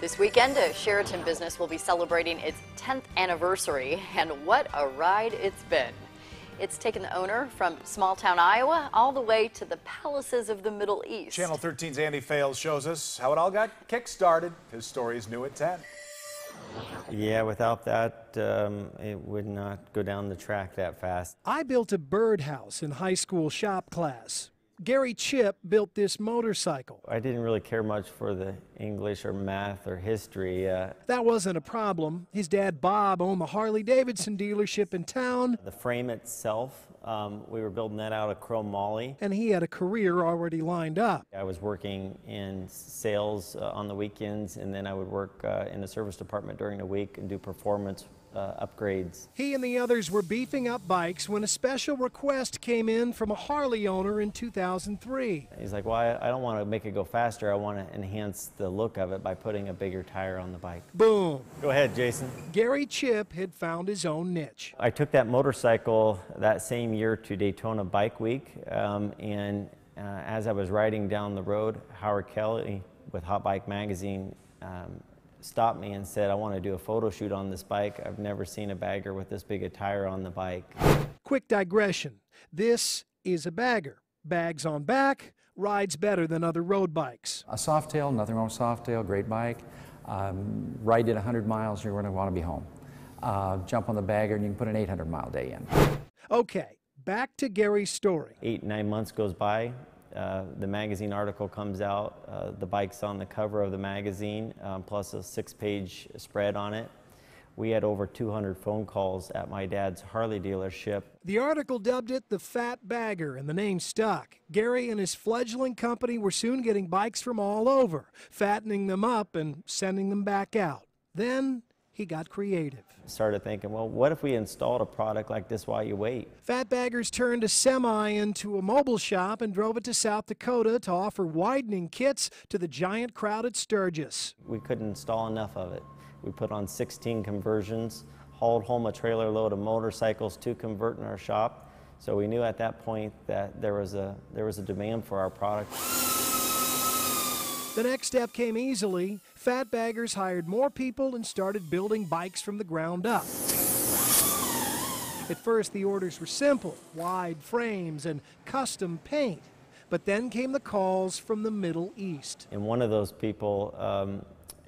This weekend, a Sheldon business will be celebrating its 10th anniversary, and what a ride it's been. It's taken the owner from small town Iowa all the way to the palaces of the Middle East. Channel 13's Andy Fales shows us how it all got kick-started. His story is new at 10. Yeah, without that, um, it would not go down the track that fast. I built a birdhouse in high school shop class. Gary Chopp built this motorcycle. I didn't really care much for the English or math or history. Uh, That wasn't a problem. His dad, Bob, owned the Harley Davidson dealership in town, the frame itself, um, we were building that out of chrome moly. and he had a career already lined up. I was working in sales uh, on the weekends, and then I would work uh, in the service department during the week and do performance uh, upgrades. He and the others were beefing up bikes when a special request came in from a Harley owner in 2003. He's like, Well, I, I don't want to make it go faster. I want to enhance the look of it by putting a bigger tire on the bike. Boom. Go ahead, Jason. Gary Chopp had found his own niche. I took that motorcycle that same year to Daytona Bike Week, um, and uh, as I was riding down the road, Howard Kelly with Hot Bike Magazine um, stopped me and said, I want to do a photo shoot on this bike. I've never seen a bagger with this big a tire on the bike. Quick digression. This is a bagger. Bags on back, rides better than other road bikes. A Softail, nothing wrong with Softail, great bike. Um, ride it 100 miles, you're going to want to be home. Uh, jump on the bagger and you can put an 800 mile day in. Okay, back to Gary's story. Eight, nine months goes by. Uh, the magazine article comes out. Uh, the bike's on the cover of the magazine, um, plus a six page spread on it. We had over 200 phone calls at my dad's Harley dealership. The article dubbed it the Fat Bagger, and the name stuck. Gary and his fledgling company were soon getting bikes from all over, fattening them up and sending them back out. Then he got creative. Started thinking, well, what if we installed a product like this while you wait? Fat Baggers turned a semi into a mobile shop and drove it to South Dakota to offer widening kits to the giant crowd at Sturgis. We couldn't install enough of it. We put on 16 conversions, hauled home a trailer load of motorcycles to convert in our shop. So we knew at that point that there was a, there was a demand for our product. The next step came easily. Fat Baggers hired more people and started building bikes from the ground up. At first, the orders were simple wide frames and custom paint. But then came the calls from the Middle East. And one of those people um,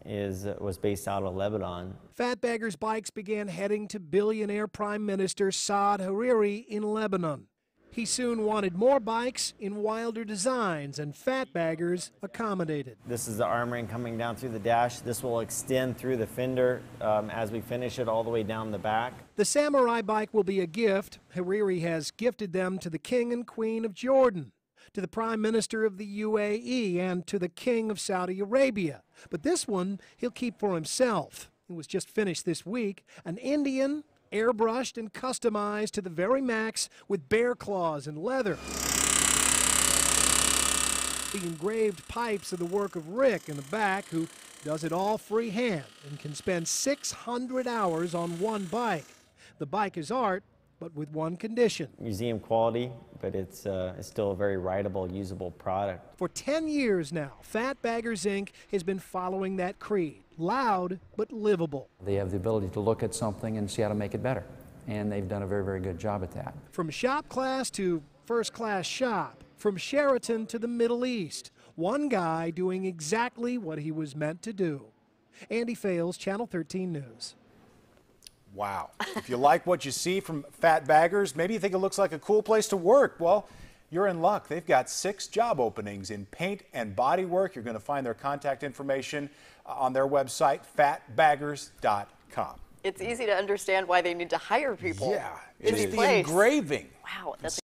is, was based out of Lebanon. Fat Baggers bikes began heading to billionaire Prime Minister Saad Hariri in Lebanon. He soon wanted more bikes in wilder designs, and Fat Baggers accommodated. This is the armoring coming down through the dash. This will extend through the fender um, as we finish it all the way down the back. The Samurai bike will be a gift. Hariri has gifted them to the King and Queen of Jordan, to the Prime Minister of the UAE, and to the King of Saudi Arabia. But this one he'll keep for himself. It was just finished this week. An Indian, airbrushed and customized to the very max with bear claws and leather. The engraved pipes are the work of Rick in the back, who does it all freehand and can spend 600 hours on one bike. The bike is art, but with one condition. Museum quality, but it's, uh, it's still a very writable, usable product. For 10 years now, Fat Baggers Inc. has been following that creed loud but livable. They have the ability to look at something and see how to make it better. And they've done a very, very good job at that. From shop class to first class shop, from Sheldon to the Middle East, one guy doing exactly what he was meant to do. Andy Fales, Channel 13 News. Wow. if you like what you see from Fat Baggers, maybe you think it looks like a cool place to work. Well, you're in luck. They've got six job openings in paint and body work. You're going to find their contact information uh, on their website, fatbaggers.com. It's easy to understand why they need to hire people. Yeah, it's the place. engraving. Wow, that's